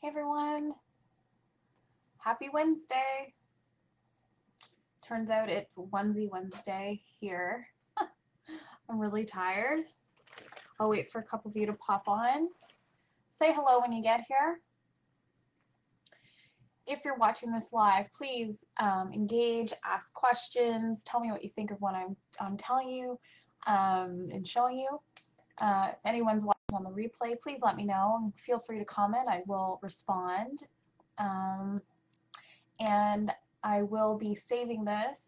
Hey everyone. Happy Wednesday. Turns out it's onesie Wednesday here. I'm really tired. I'll wait for a couple of you to pop on. Say hello when you get here. If you're watching this live, please um, engage, ask questions, tell me what you think of what I'm, I'm telling you um, and showing you. Uh, anyone's watching on the replay, please let me know and feel free to comment. I will respond. Um, and I will be saving this.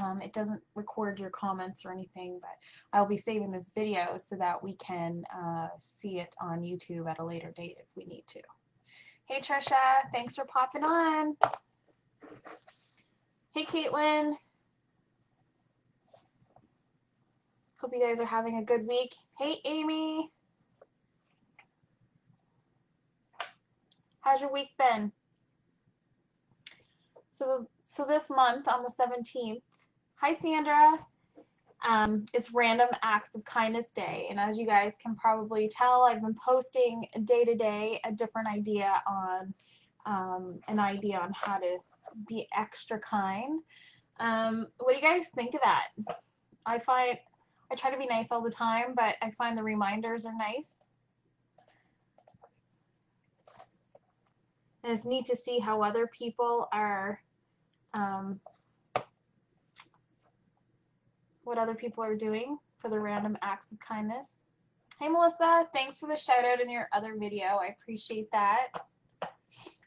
Um, it doesn't record your comments or anything, but I'll be saving this video so that we can uh, see it on YouTube at a later date if we need to. Hey Trisha, thanks for popping on. Hey Caitlin. Hope you guys are having a good week. Hey Amy. How's your week been? So, so this month on the 17th, hi Sandra, um, it's Random Acts of Kindness Day. And as you guys can probably tell, I've been posting day to day a different idea on um, an idea on how to be extra kind. Um, what do you guys think of that? I find I try to be nice all the time, but I find the reminders are nice. And it's neat to see how other people are, um, what other people are doing for the random acts of kindness. Hey Melissa, thanks for the shout out in your other video. I appreciate that.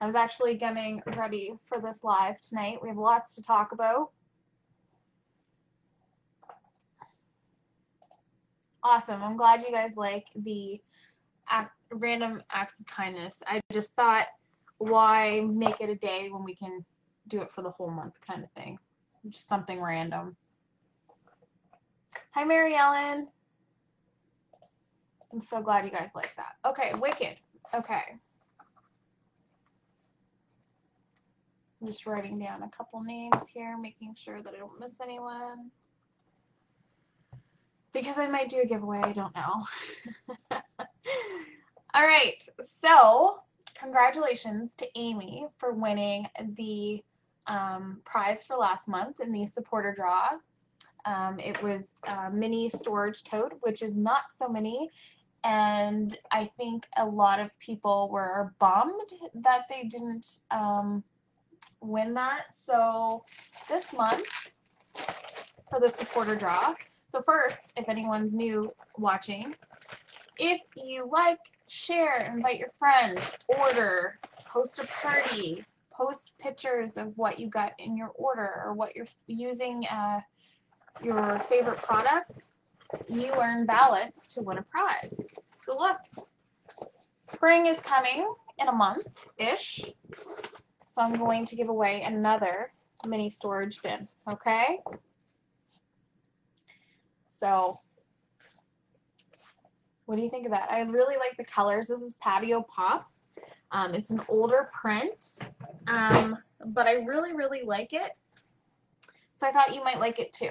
I was actually getting ready for this live tonight. We have lots to talk about. Awesome. I'm glad you guys like the act, random acts of kindness. I just thought why make it a day when we can do it for the whole month kind of thing? Just something random. Hi, Mary Ellen. I'm so glad you guys like that. Okay, Wicked. Okay. I'm just writing down a couple names here, making sure that I don't miss anyone. Because I might do a giveaway, I don't know. All right, so congratulations to Amy for winning the um, prize for last month in the supporter draw. Um, it was a mini storage tote, which is not so mini, and I think a lot of people were bummed that they didn't um, win that. So this month, for the supporter draw, so first, if anyone's new watching, if you like share, invite your friends, order, host a party, post pictures of what you got in your order or what you're using uh, your favorite products, you earn ballots to win a prize. So look, spring is coming in a month-ish, so I'm going to give away another mini storage bin, okay? So what do you think of that? I really like the colors. This is Patio Pop. Um, it's an older print, um, but I really, really like it. So I thought you might like it too.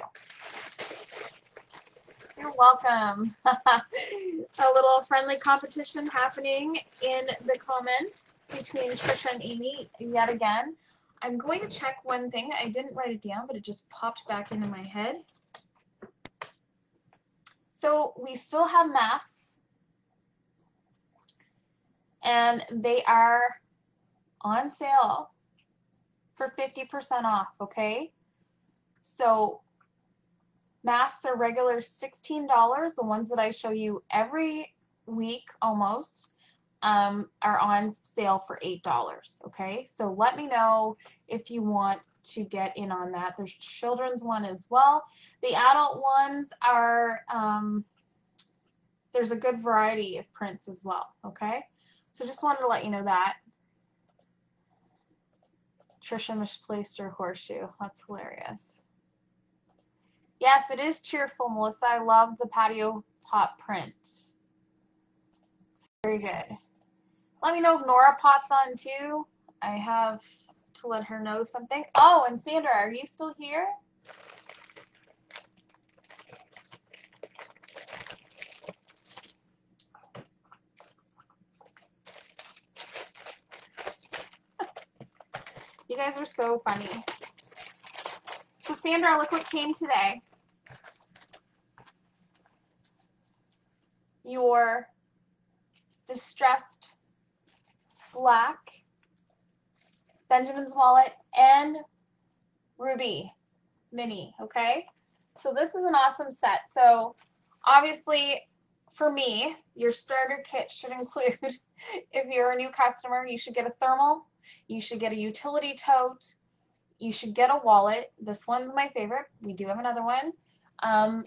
You're welcome. a little friendly competition happening in the comments between Trisha and Amy yet again. I'm going to check one thing. I didn't write it down, but it just popped back into my head. So we still have masks and they are on sale for 50% off, okay? So masks are regular $16. The ones that I show you every week almost um, are on sale for $8, okay? So let me know if you want to get in on that. There's children's one as well. The adult ones are, um, there's a good variety of prints as well, okay? So just wanted to let you know that. Trisha misplaced her horseshoe. That's hilarious. Yes, it is cheerful, Melissa. I love the patio pop print. It's very good. Let me know if Nora pops on too. I have to let her know something. Oh, and Sandra, are you still here? You guys are so funny. So Sandra, look what came today. Your distressed black Benjamin's wallet and Ruby mini, okay? So this is an awesome set. So obviously for me, your starter kit should include, if you're a new customer, you should get a thermal, you should get a utility tote, you should get a wallet. This one's my favorite. We do have another one. Um,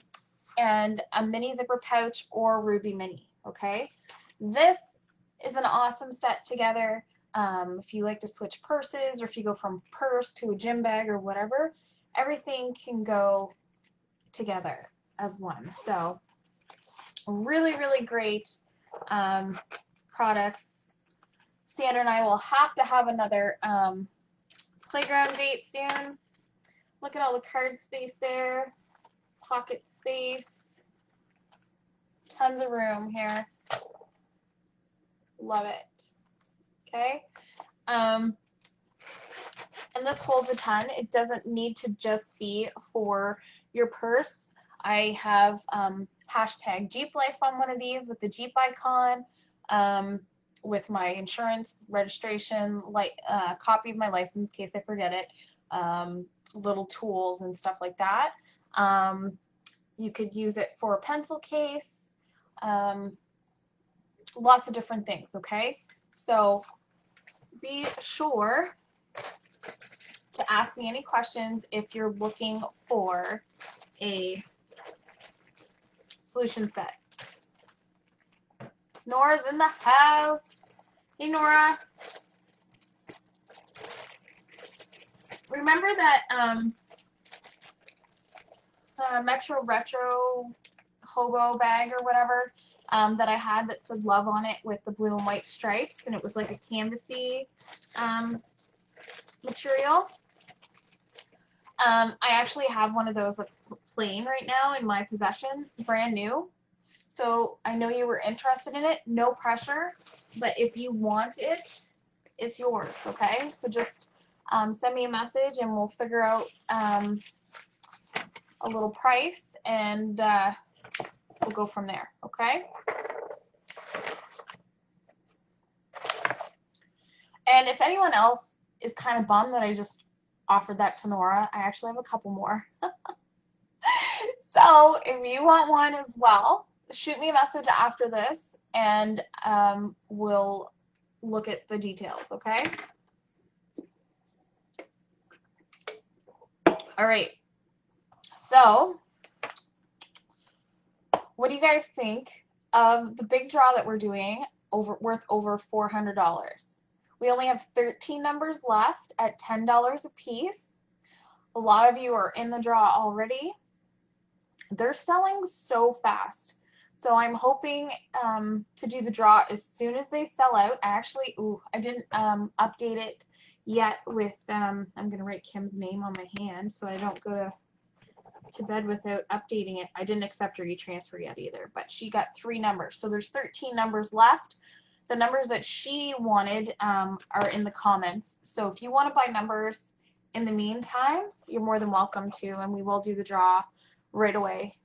and a mini zipper pouch or Ruby mini, okay? This is an awesome set together. Um, if you like to switch purses or if you go from purse to a gym bag or whatever, everything can go together as one. So really, really great um, products. Sandra and I will have to have another um, playground date soon. Look at all the card space there, pocket space, tons of room here. Love it. Okay. Um, and this holds a ton. It doesn't need to just be for your purse. I have um, hashtag Jeep Life on one of these with the Jeep icon, um, with my insurance registration, like uh, copy of my license in case I forget it, um, little tools and stuff like that. Um, you could use it for a pencil case, um, lots of different things, okay? So be sure to ask me any questions if you're looking for a solution set. Nora's in the house. Hey, Nora. Remember that um, uh, Metro Retro hobo bag or whatever um, that I had that said love on it with the blue and white stripes, and it was like a canvasy um, material. Um, I actually have one of those that's plain right now in my possession, brand new. So I know you were interested in it, no pressure, but if you want it, it's yours, okay? So just um, send me a message and we'll figure out um, a little price and uh, we'll go from there, okay? And if anyone else is kind of bummed that I just offered that to Nora, I actually have a couple more. so if you want one as well, shoot me a message after this and um, we'll look at the details, okay? All right. So, what do you guys think of the big draw that we're doing over worth over $400? We only have 13 numbers left at $10 a piece. A lot of you are in the draw already. They're selling so fast. So I'm hoping um, to do the draw as soon as they sell out. I actually, ooh, I didn't um, update it yet with, um, I'm going to write Kim's name on my hand so I don't go to, to bed without updating it. I didn't accept her e-transfer yet either, but she got three numbers. So there's 13 numbers left. The numbers that she wanted um, are in the comments. So if you want to buy numbers in the meantime, you're more than welcome to, and we will do the draw right away.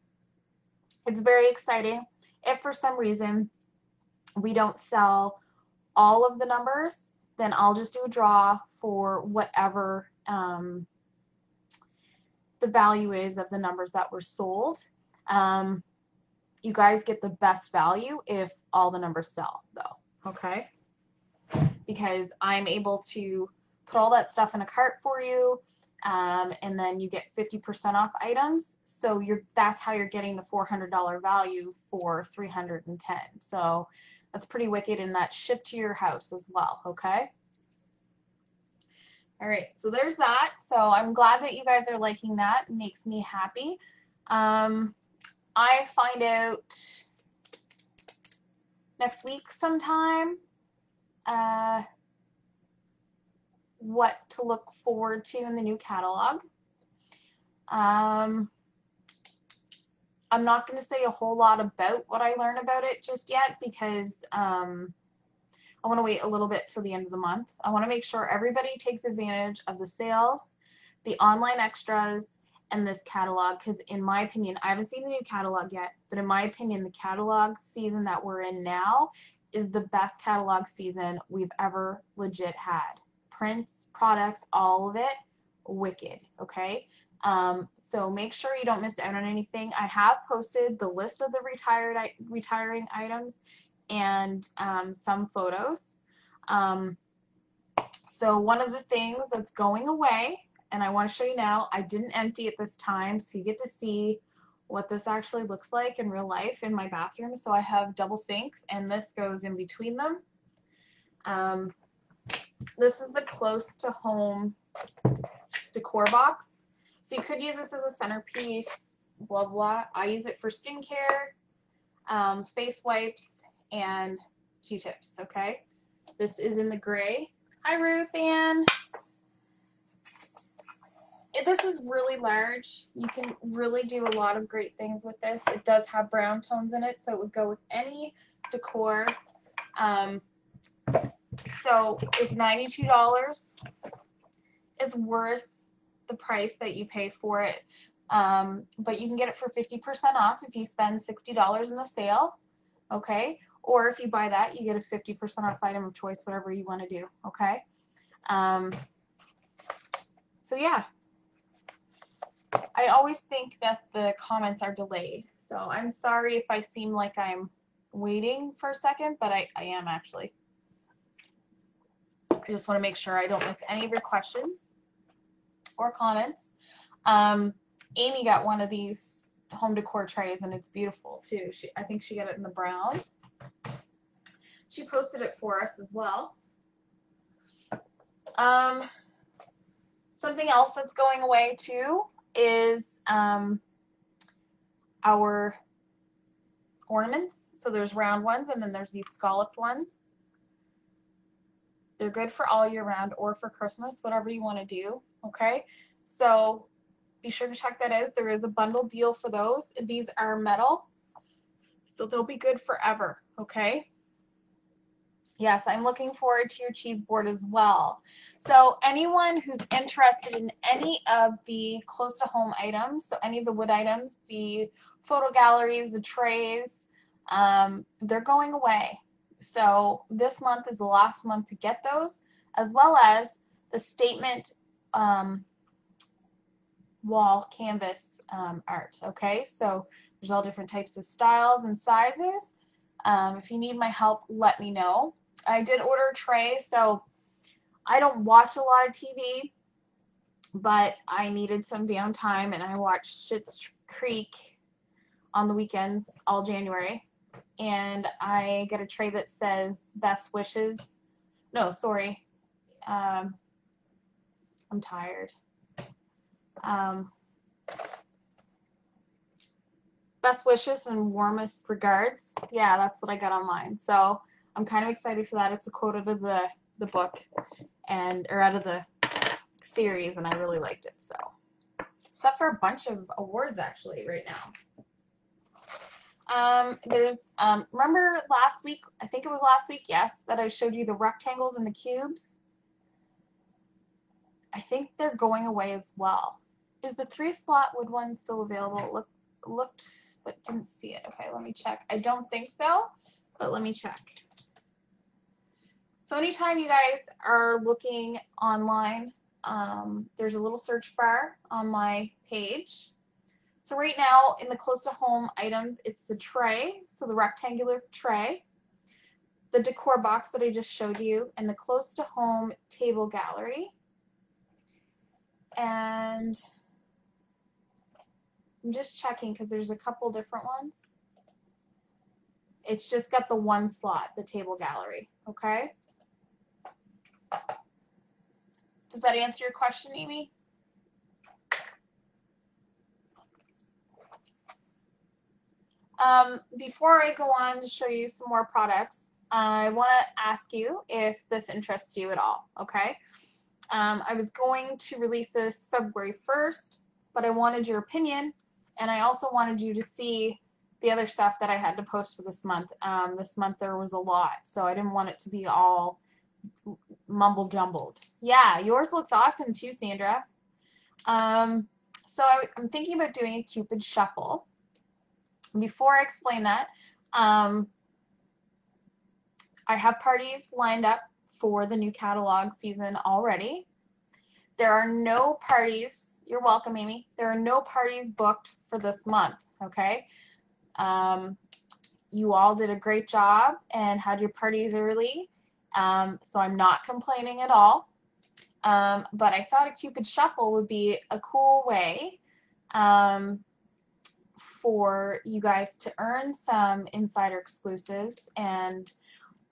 It's very exciting. If for some reason we don't sell all of the numbers, then I'll just do a draw for whatever um, the value is of the numbers that were sold. Um, you guys get the best value if all the numbers sell, though okay? Because I'm able to put all that stuff in a cart for you, um, and then you get 50% off items. So you're that's how you're getting the $400 value for 310. So that's pretty wicked, and that's shipped to your house as well, okay? All right, so there's that. So I'm glad that you guys are liking that. It makes me happy. Um, I find out next week sometime uh, what to look forward to in the new catalog. Um, I'm not going to say a whole lot about what I learned about it just yet because um, I want to wait a little bit till the end of the month. I want to make sure everybody takes advantage of the sales, the online extras, and this catalog because in my opinion, I haven't seen the new catalog yet, but in my opinion, the catalog season that we're in now is the best catalog season we've ever legit had. Prints, products, all of it, wicked, okay? Um, so make sure you don't miss out on anything. I have posted the list of the retired retiring items and um, some photos. Um, so one of the things that's going away, and I want to show you now, I didn't empty it this time, so you get to see what this actually looks like in real life in my bathroom. So I have double sinks, and this goes in between them. Um, this is the close to home decor box. So you could use this as a centerpiece, blah, blah. I use it for skincare, um, face wipes, and Q-tips, okay? This is in the gray. Hi, Ruth Ann. This is really large. You can really do a lot of great things with this. It does have brown tones in it, so it would go with any decor. Um, so it's $92. It's worth the price that you pay for it. Um, but you can get it for 50% off if you spend $60 in the sale. Okay. Or if you buy that, you get a 50% off item of choice, whatever you want to do. Okay. Um, so yeah. I always think that the comments are delayed. So I'm sorry if I seem like I'm waiting for a second, but I, I am actually. Just want to make sure I don't miss any of your questions or comments. Um, Amy got one of these home decor trays and it's beautiful too. She, I think she got it in the brown. She posted it for us as well. Um, something else that's going away too is um, our ornaments. So there's round ones and then there's these scalloped ones. They're good for all year round or for Christmas, whatever you want to do. Okay, so be sure to check that out. There is a bundle deal for those. These are metal, so they'll be good forever. Okay. Yes, I'm looking forward to your cheese board as well. So anyone who's interested in any of the close to home items, so any of the wood items, the photo galleries, the trays, um, they're going away. So this month is the last month to get those, as well as the statement um, wall canvas um, art. Okay, so there's all different types of styles and sizes. Um, if you need my help, let me know. I did order a tray, so I don't watch a lot of TV, but I needed some downtime, and I watched Schitt's Creek on the weekends all January and I get a tray that says best wishes. No, sorry. Um, I'm tired. Um, best wishes and warmest regards. Yeah, that's what I got online. So I'm kind of excited for that. It's a quote out of the, the book and or out of the series and I really liked it. So except for a bunch of awards actually right now. Um, there's, um, remember last week, I think it was last week, yes, that I showed you the rectangles and the cubes? I think they're going away as well. Is the three slot wood one still available? Look, looked, but didn't see it. Okay, let me check. I don't think so, but let me check. So anytime you guys are looking online, um, there's a little search bar on my page so right now in the close to home items, it's the tray, so the rectangular tray, the decor box that I just showed you, and the close to home table gallery. And I'm just checking because there's a couple different ones. It's just got the one slot, the table gallery, okay? Does that answer your question, Amy? Um, before I go on to show you some more products, I want to ask you if this interests you at all, okay? Um, I was going to release this February 1st, but I wanted your opinion, and I also wanted you to see the other stuff that I had to post for this month. Um, this month there was a lot, so I didn't want it to be all mumble jumbled. Yeah, yours looks awesome too, Sandra. Um, so I, am thinking about doing a Cupid shuffle. Before I explain that, um, I have parties lined up for the new catalog season already. There are no parties, you're welcome, Amy. There are no parties booked for this month, okay? Um, you all did a great job and had your parties early, um, so I'm not complaining at all. Um, but I thought a Cupid Shuffle would be a cool way um, for you guys to earn some insider exclusives and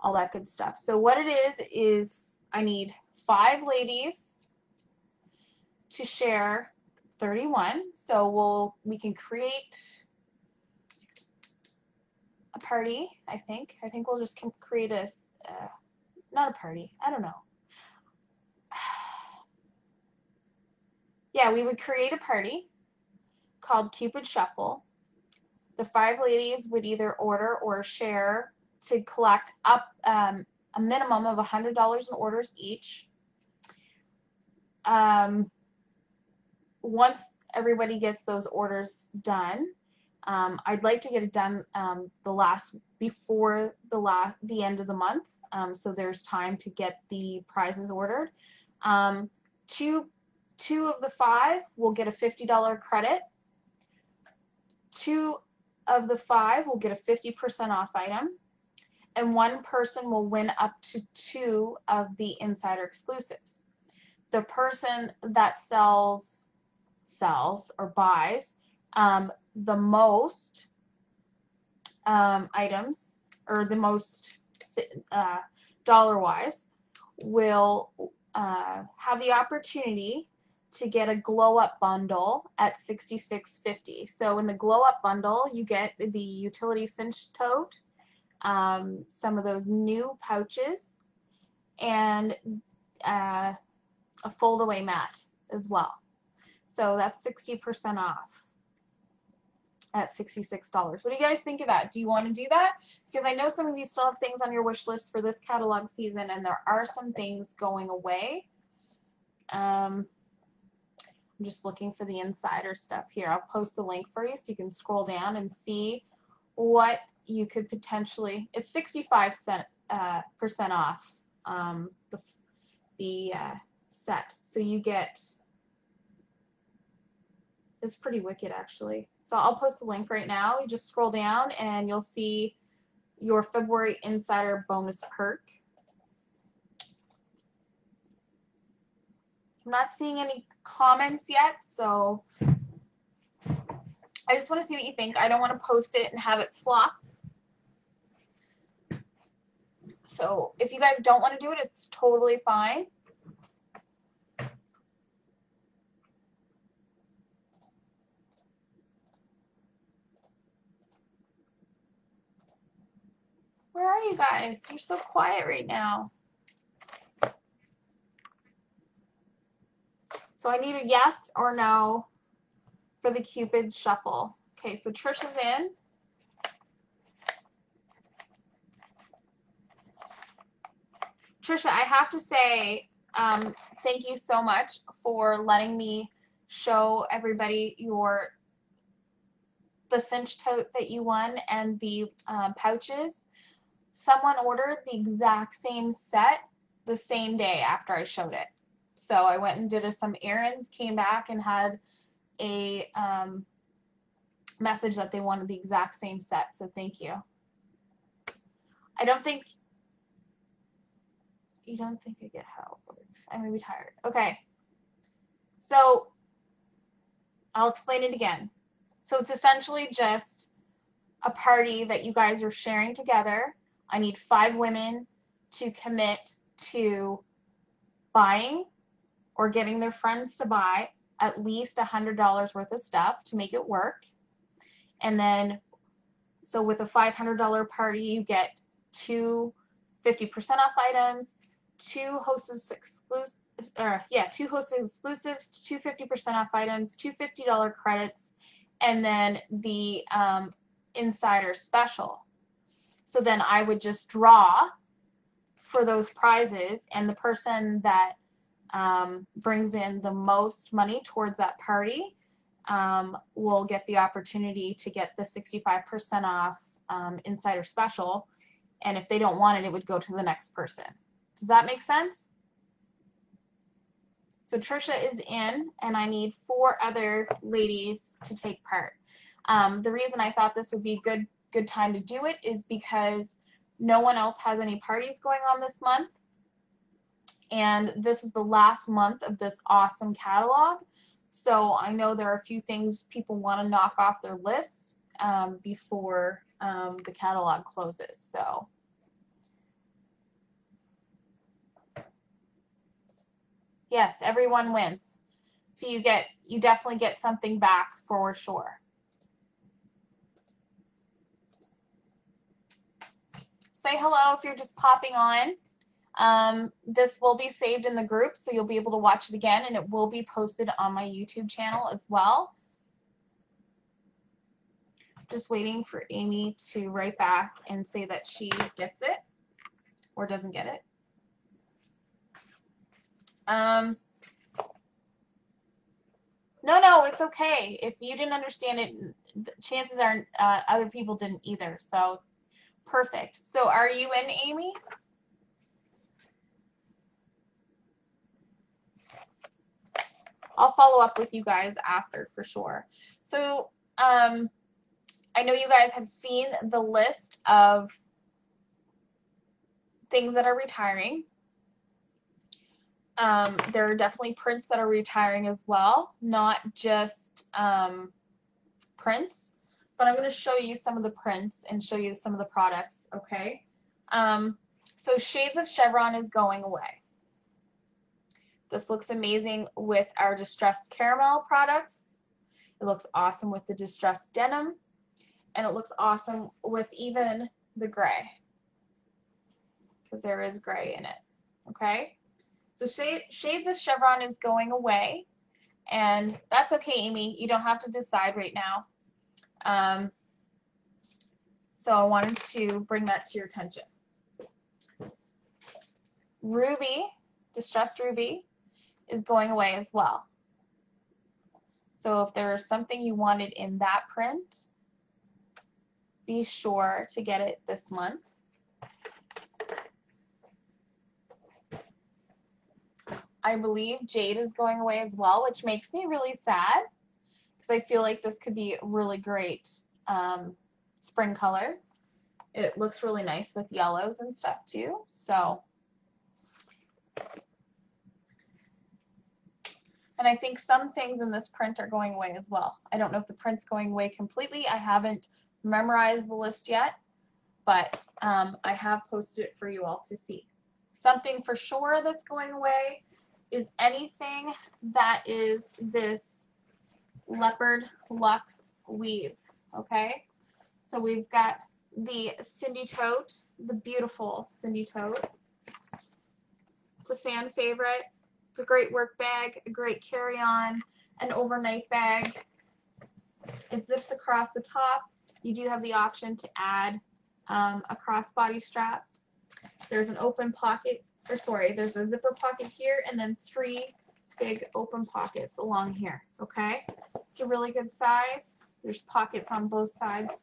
all that good stuff. So what it is, is I need five ladies to share 31. So we'll, we can create a party, I think. I think we'll just create a, uh, not a party, I don't know. yeah, we would create a party called Cupid Shuffle. The five ladies would either order or share to collect up um, a minimum of $100 in orders each. Um, once everybody gets those orders done, um, I'd like to get it done um, the last before the last the end of the month, um, so there's time to get the prizes ordered. Um, two two of the five will get a $50 credit. Two of the five will get a 50% off item and one person will win up to two of the insider exclusives. The person that sells, sells or buys um, the most um, items or the most uh, dollar wise will uh, have the opportunity to get a glow up bundle at 66.50. So in the glow up bundle, you get the utility cinch tote, um, some of those new pouches, and uh, a fold-away mat as well. So that's 60% off at $66. What do you guys think of that? Do you want to do that? Because I know some of you still have things on your wish list for this catalog season, and there are some things going away. Um, I'm just looking for the insider stuff here. I'll post the link for you so you can scroll down and see what you could potentially, it's 65 cent, uh, percent off um, the, the uh, set. So you get, it's pretty wicked actually. So I'll post the link right now. You just scroll down and you'll see your February Insider bonus perk. I'm not seeing any comments yet, so I just want to see what you think. I don't want to post it and have it flop. So if you guys don't want to do it, it's totally fine. Where are you guys? You're so quiet right now. So I need a yes or no for the Cupid shuffle. Okay, so Trish is in. Trisha, I have to say um, thank you so much for letting me show everybody your the cinch tote that you won and the um, pouches. Someone ordered the exact same set the same day after I showed it. So I went and did some errands, came back and had a um, message that they wanted the exact same set. So thank you. I don't think you don't think I get how it works. I may be tired. Okay. So I'll explain it again. So it's essentially just a party that you guys are sharing together. I need five women to commit to buying or getting their friends to buy at least $100 worth of stuff to make it work. And then, so with a $500 party, you get two 50% off items, two hosts exclusive, or yeah, two hostess exclusives, two 50% off items, two $50 credits, and then the um, insider special. So then I would just draw for those prizes, and the person that um, brings in the most money towards that party um, will get the opportunity to get the 65% off um, insider special. And if they don't want it, it would go to the next person. Does that make sense? So Trisha is in, and I need four other ladies to take part. Um, the reason I thought this would be good good time to do it is because no one else has any parties going on this month. And this is the last month of this awesome catalog. So I know there are a few things people want to knock off their lists um, before um, the catalog closes. So. Yes, everyone wins. So you get, you definitely get something back for sure. Say hello if you're just popping on. Um, this will be saved in the group, so you'll be able to watch it again, and it will be posted on my YouTube channel as well. Just waiting for Amy to write back and say that she gets it or doesn't get it. Um, no, no, it's okay. If you didn't understand it, chances are uh, other people didn't either. So perfect. So are you in, Amy? I'll follow up with you guys after for sure. So um, I know you guys have seen the list of things that are retiring. Um, there are definitely prints that are retiring as well, not just um, prints, but I'm going to show you some of the prints and show you some of the products, okay? Um, so Shades of Chevron is going away. This looks amazing with our Distressed Caramel products. It looks awesome with the Distressed Denim. And it looks awesome with even the gray. Because there is gray in it. Okay? So Shades of Chevron is going away. And that's okay, Amy. You don't have to decide right now. Um, so I wanted to bring that to your attention. Ruby, Distressed Ruby, is going away as well. So if there's something you wanted in that print, be sure to get it this month. I believe Jade is going away as well, which makes me really sad because I feel like this could be really great um, spring color. It looks really nice with yellows and stuff too. So And I think some things in this print are going away as well. I don't know if the print's going away completely. I haven't memorized the list yet, but um, I have posted it for you all to see. Something for sure that's going away is anything that is this leopard luxe weave, okay? So we've got the Cindy Tote, the beautiful Cindy Tote. It's a fan favorite. It's a great work bag, a great carry-on, an overnight bag. It zips across the top. You do have the option to add um, a crossbody strap. There's an open pocket, or sorry, there's a zipper pocket here and then three big open pockets along here, okay? It's a really good size. There's pockets on both sides,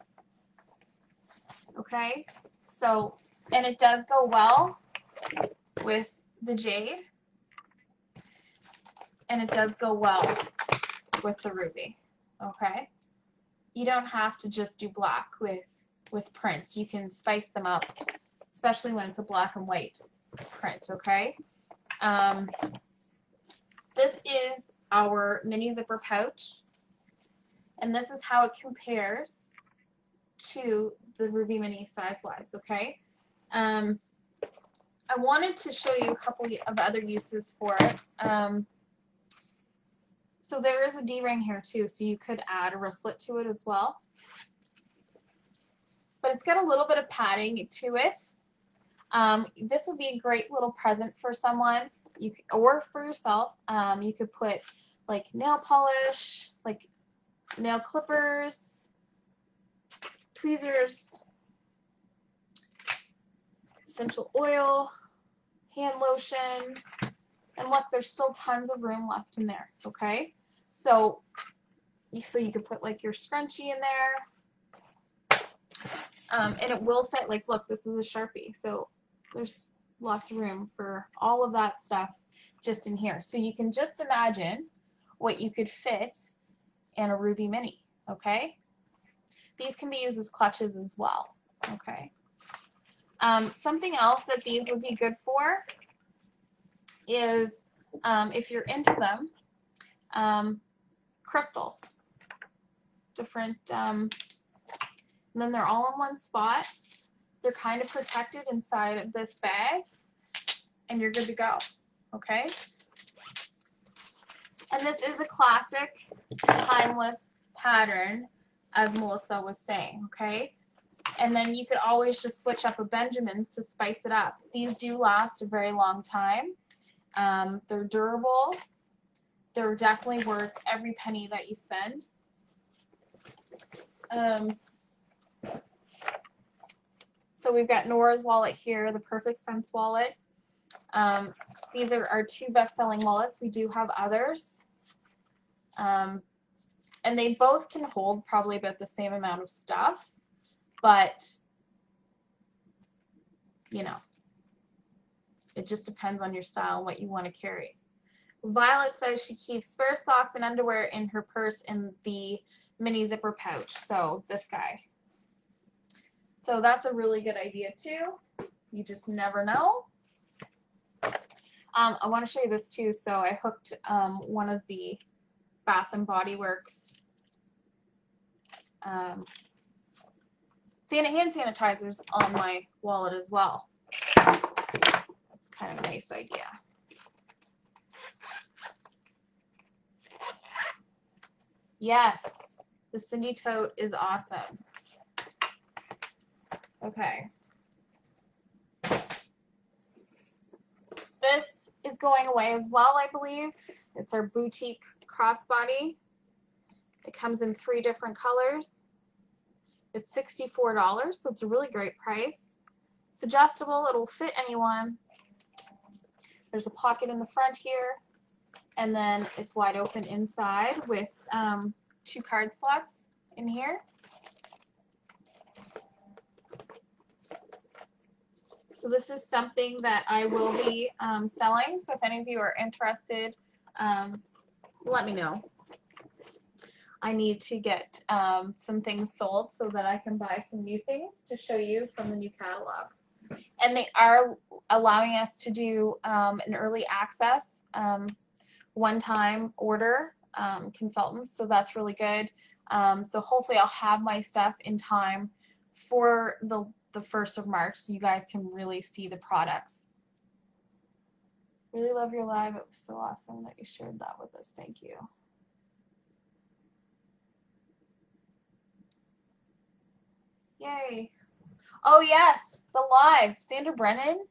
okay? So, and it does go well with the jade and it does go well with the ruby. Okay, you don't have to just do black with with prints. You can spice them up, especially when it's a black and white print. Okay, um, this is our mini zipper pouch, and this is how it compares to the Ruby Mini size-wise. Okay. Um, I wanted to show you a couple of other uses for it. Um, so there is a D-ring here too, so you could add a wristlet to it as well. But it's got a little bit of padding to it. Um, this would be a great little present for someone you or for yourself. Um, you could put like nail polish, like nail clippers, tweezers, essential oil, hand lotion, and look, there's still tons of room left in there, okay? So, so you could put like your scrunchie in there, um, and it will fit, like, look, this is a Sharpie, so there's lots of room for all of that stuff just in here. So you can just imagine what you could fit in a Ruby Mini, okay? These can be used as clutches as well, okay? Um, something else that these would be good for is um, if you're into them, um, crystals. Different, um, and then they're all in one spot. They're kind of protected inside of this bag, and you're good to go. Okay? And this is a classic, timeless pattern, as Melissa was saying. Okay? And then you could always just switch up a Benjamin's to spice it up. These do last a very long time. Um, they're durable. They're definitely worth every penny that you spend. Um, so we've got Nora's wallet here, the Perfect Cents wallet. Um, these are our two best-selling wallets. We do have others. Um, and they both can hold probably about the same amount of stuff, but, you know, it just depends on your style and what you want to carry. Violet says she keeps spare socks and underwear in her purse in the mini zipper pouch. So this guy. So that's a really good idea too. You just never know. Um, I want to show you this too. So I hooked um, one of the Bath and Body Works um, hand sanitizers on my wallet as well kind of a nice idea. Yes, the Cindy tote is awesome. Okay. This is going away as well, I believe. It's our boutique crossbody. It comes in three different colors. It's $64, so it's a really great price. It's adjustable. It'll fit anyone. There's a pocket in the front here, and then it's wide open inside with um, two card slots in here. So this is something that I will be um, selling. So if any of you are interested, um, let me know. I need to get um, some things sold so that I can buy some new things to show you from the new catalog and they are allowing us to do um, an early access um, one-time order um, consultants, so that's really good. Um, so hopefully I'll have my stuff in time for the, the 1st of March so you guys can really see the products. Really love your live. It was so awesome that you shared that with us. Thank you. Yay. Oh, yes the live, Sandra Brennan.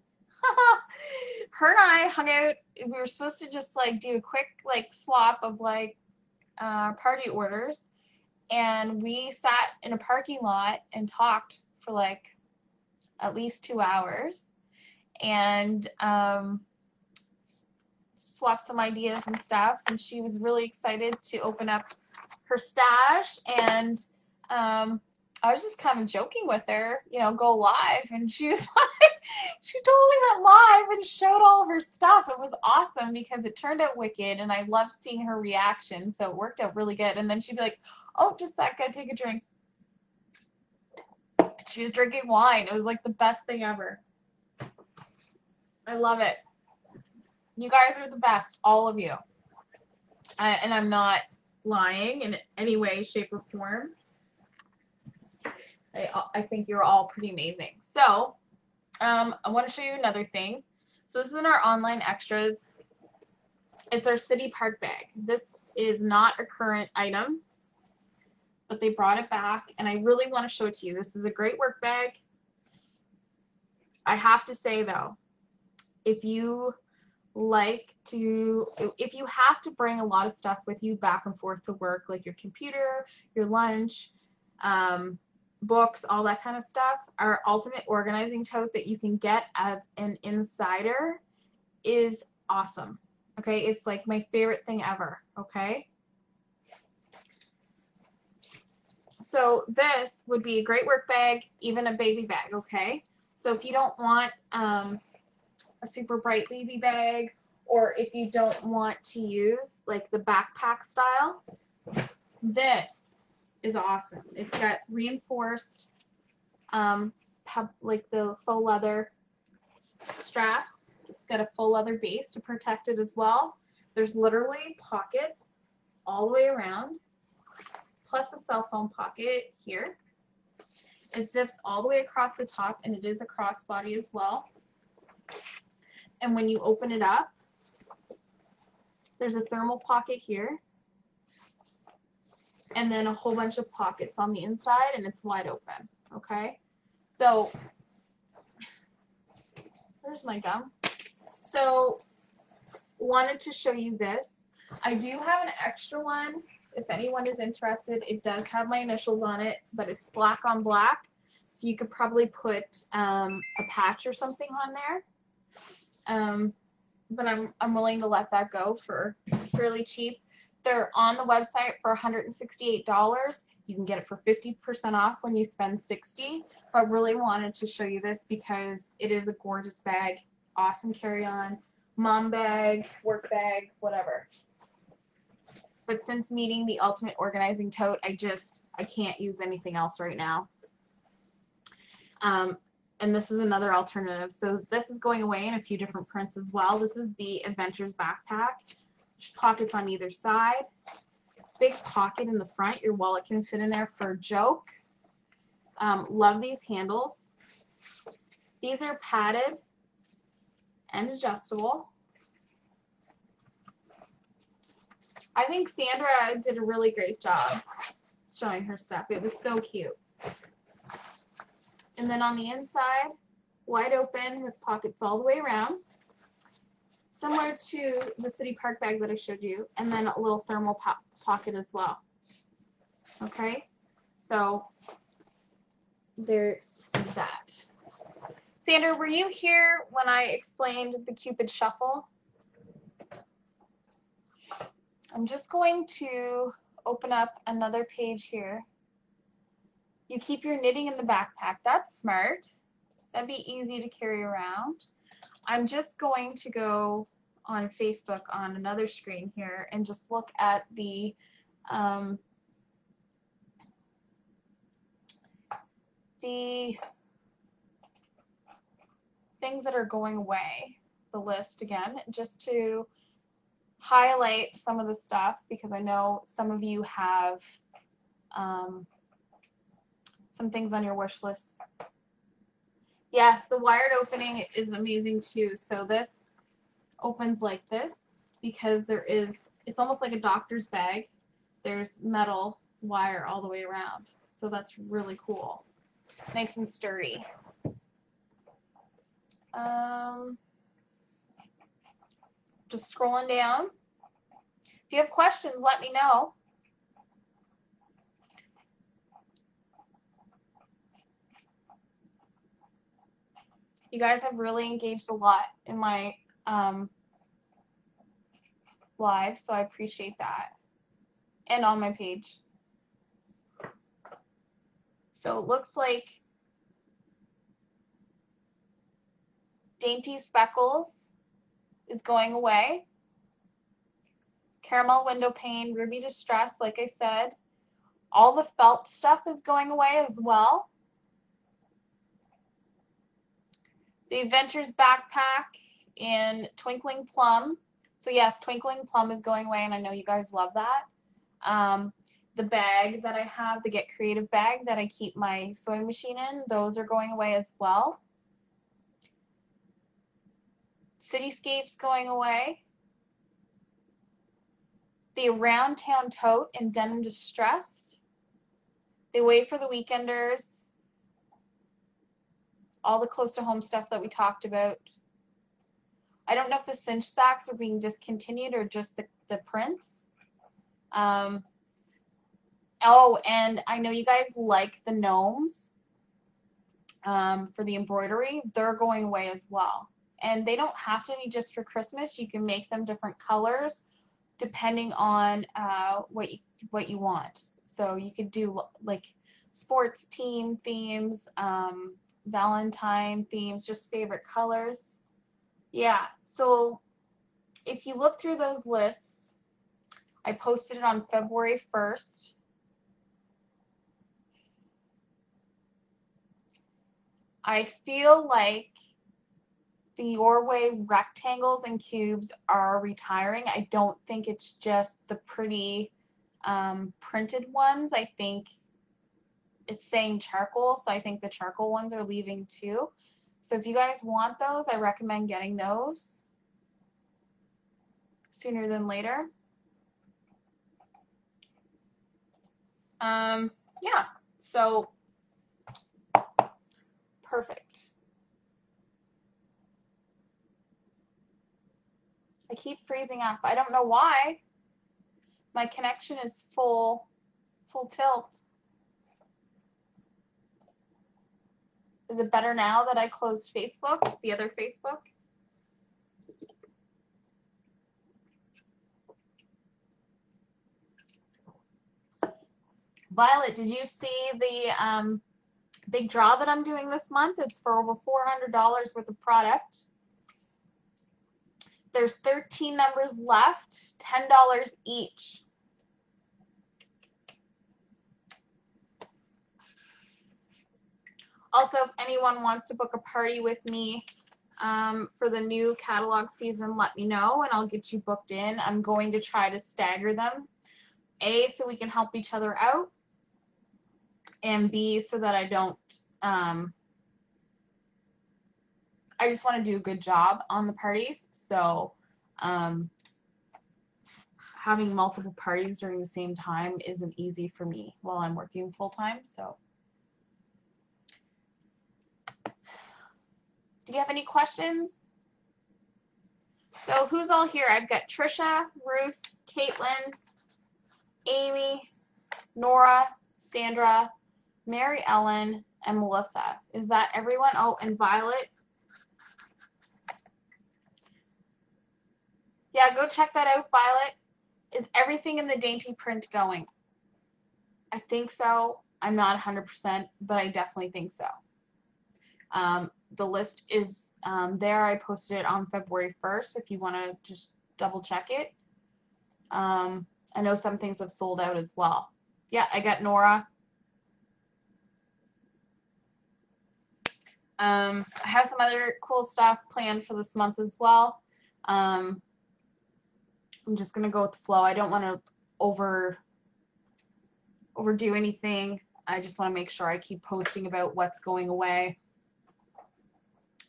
her and I hung out. We were supposed to just like do a quick like swap of like uh, party orders, and we sat in a parking lot and talked for like at least two hours, and um, swapped some ideas and stuff. And she was really excited to open up her stash and um, I was just kind of joking with her, you know, go live. And she was like, she totally went live and showed all of her stuff. It was awesome because it turned out wicked and I loved seeing her reaction. So it worked out really good. And then she'd be like, oh, just a sec, I take a drink. She was drinking wine. It was like the best thing ever. I love it. You guys are the best, all of you. Uh, and I'm not lying in any way, shape, or form. I, I think you're all pretty amazing. So um, I want to show you another thing. So this is in our online extras. It's our city park bag. This is not a current item, but they brought it back, and I really want to show it to you. This is a great work bag. I have to say, though, if you like to, if you have to bring a lot of stuff with you back and forth to work, like your computer, your lunch, um, books, all that kind of stuff. Our ultimate organizing tote that you can get as an insider is awesome. Okay, it's like my favorite thing ever. Okay. So this would be a great work bag, even a baby bag. Okay. So if you don't want um, a super bright baby bag, or if you don't want to use like the backpack style, this is awesome. It's got reinforced, um, like the faux leather straps. It's got a full leather base to protect it as well. There's literally pockets all the way around, plus a cell phone pocket here. It zips all the way across the top, and it is a crossbody as well. And when you open it up, there's a thermal pocket here and then a whole bunch of pockets on the inside and it's wide open. Okay, so there's my gum. So wanted to show you this. I do have an extra one if anyone is interested. It does have my initials on it, but it's black on black. So you could probably put um, a patch or something on there. Um, but I'm, I'm willing to let that go for fairly cheap. They're on the website for $168. You can get it for 50% off when you spend 60 But really wanted to show you this because it is a gorgeous bag. Awesome carry-on, mom bag, work bag, whatever. But since meeting the ultimate organizing tote, I just, I can't use anything else right now. Um, and this is another alternative. So this is going away in a few different prints as well. This is the Adventures backpack pockets on either side. Big pocket in the front. Your wallet can fit in there for a joke. Um, love these handles. These are padded and adjustable. I think Sandra did a really great job showing her stuff. It was so cute. And then on the inside, wide open with pockets all the way around similar to the city park bag that I showed you, and then a little thermal po pocket as well. Okay, so there is that. Sandra, were you here when I explained the Cupid Shuffle? I'm just going to open up another page here. You keep your knitting in the backpack. That's smart. That'd be easy to carry around. I'm just going to go on Facebook on another screen here and just look at the um, the things that are going away, the list again, just to highlight some of the stuff because I know some of you have um, some things on your wish list Yes, the wired opening is amazing too. So this opens like this because there is, it's almost like a doctor's bag. There's metal wire all the way around. So that's really cool. Nice and sturdy. Um, just scrolling down. If you have questions, let me know. You guys have really engaged a lot in my um, live, so I appreciate that. And on my page. So it looks like Dainty Speckles is going away. Caramel window pane, Ruby Distress, like I said. All the felt stuff is going away as well. The Adventures backpack in Twinkling Plum. So yes, Twinkling Plum is going away, and I know you guys love that. Um, the bag that I have, the Get Creative bag that I keep my sewing machine in, those are going away as well. Cityscapes going away. The Around Town Tote in Denim Distressed. The Away for the Weekenders all the close to home stuff that we talked about. I don't know if the cinch sacks are being discontinued or just the, the prints. Um, Oh, and I know you guys like the gnomes um, for the embroidery. They're going away as well. And they don't have to be just for Christmas. You can make them different colors depending on uh, what you what you want. So you could do like sports team themes, um, Valentine themes, just favorite colors. Yeah. So if you look through those lists, I posted it on February 1st. I feel like the Your Way rectangles and cubes are retiring. I don't think it's just the pretty um, printed ones. I think it's saying charcoal, so I think the charcoal ones are leaving too. So if you guys want those, I recommend getting those sooner than later. Um, yeah, so perfect. I keep freezing up. I don't know why. My connection is full, full tilt. Is it better now that I closed Facebook, the other Facebook? Violet, did you see the um, big draw that I'm doing this month? It's for over $400 worth of product. There's 13 numbers left, $10 each. Also, if anyone wants to book a party with me um, for the new catalog season, let me know and I'll get you booked in. I'm going to try to stagger them. A, so we can help each other out, and B, so that I don't, um, I just want to do a good job on the parties. So um, having multiple parties during the same time isn't easy for me while I'm working full time. So. Do you have any questions? So who's all here? I've got Trisha, Ruth, Caitlin, Amy, Nora, Sandra, Mary Ellen, and Melissa. Is that everyone? Oh, and Violet. Yeah, go check that out, Violet. Is everything in the dainty print going? I think so. I'm not 100%, but I definitely think so. Um, the list is um, there. I posted it on February 1st if you want to just double check it. Um, I know some things have sold out as well. Yeah, I got Nora. Um, I have some other cool stuff planned for this month as well. Um, I'm just gonna go with the flow. I don't want to over overdo anything. I just want to make sure I keep posting about what's going away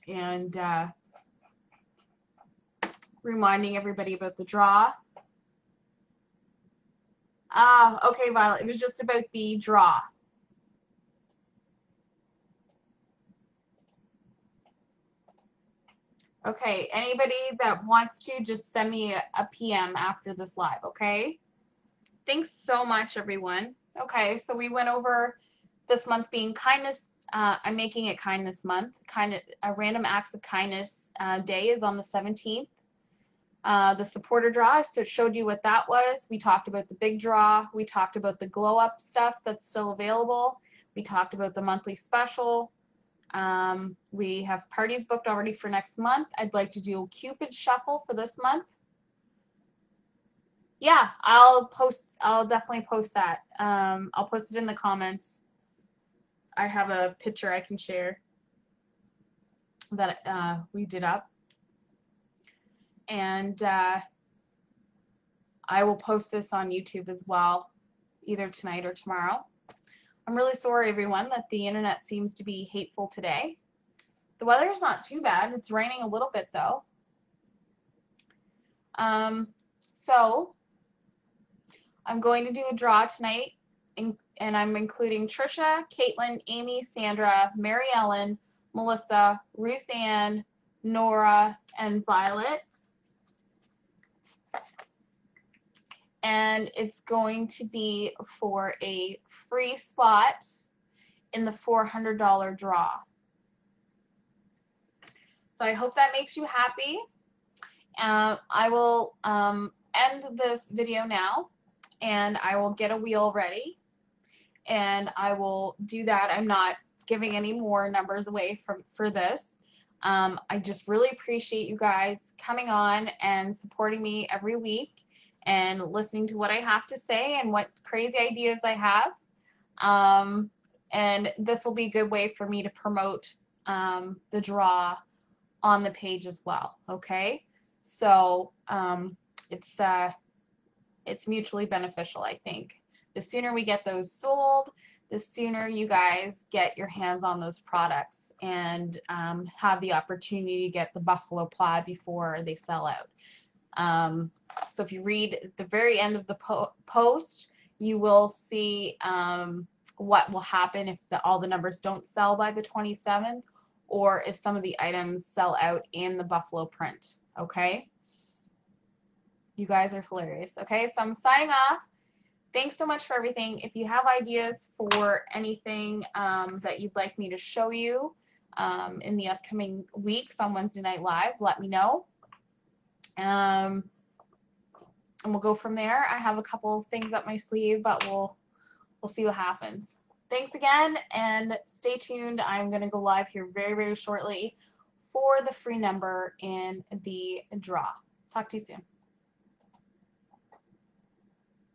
and uh, reminding everybody about the draw. Ah, okay, Violet. It was just about the draw. Okay, anybody that wants to, just send me a, a PM after this live, okay? Thanks so much, everyone. Okay, so we went over this month being kindness. Uh, I'm making it kindness month. Kind of a random acts of kindness uh, day is on the 17th. Uh, the supporter draw, so it showed you what that was. We talked about the big draw. We talked about the glow up stuff that's still available. We talked about the monthly special. Um, we have parties booked already for next month. I'd like to do Cupid shuffle for this month. Yeah, I'll post, I'll definitely post that. Um, I'll post it in the comments. I have a picture I can share that uh, we did up. And uh, I will post this on YouTube as well, either tonight or tomorrow. I'm really sorry, everyone, that the internet seems to be hateful today. The weather is not too bad. It's raining a little bit, though. Um, so, I'm going to do a draw tonight, and, and I'm including Trisha, Caitlin, Amy, Sandra, Mary Ellen, Melissa, Ruth Ann, Nora, and Violet. and it's going to be for a free spot in the $400 draw. So I hope that makes you happy. Uh, I will um, end this video now and I will get a wheel ready and I will do that. I'm not giving any more numbers away from, for this. Um, I just really appreciate you guys coming on and supporting me every week and listening to what I have to say and what crazy ideas I have. Um, and this will be a good way for me to promote um, the draw on the page as well. Okay, so um, it's uh, it's mutually beneficial, I think. The sooner we get those sold, the sooner you guys get your hands on those products and um, have the opportunity to get the buffalo plaid before they sell out. Um, so if you read the very end of the po post, you will see um, what will happen if the, all the numbers don't sell by the 27th or if some of the items sell out in the buffalo print. Okay? You guys are hilarious. Okay, so I'm signing off. Thanks so much for everything. If you have ideas for anything um, that you'd like me to show you um, in the upcoming weeks on Wednesday Night Live, let me know. Um, and we'll go from there. I have a couple of things up my sleeve, but we'll we'll see what happens. Thanks again, and stay tuned. I'm going to go live here very, very shortly for the free number in the draw. Talk to you soon.